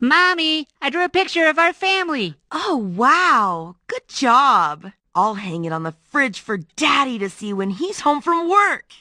Mommy, I drew a picture of our family. Oh, wow. Good job. I'll hang it on the fridge for Daddy to see when he's home from work.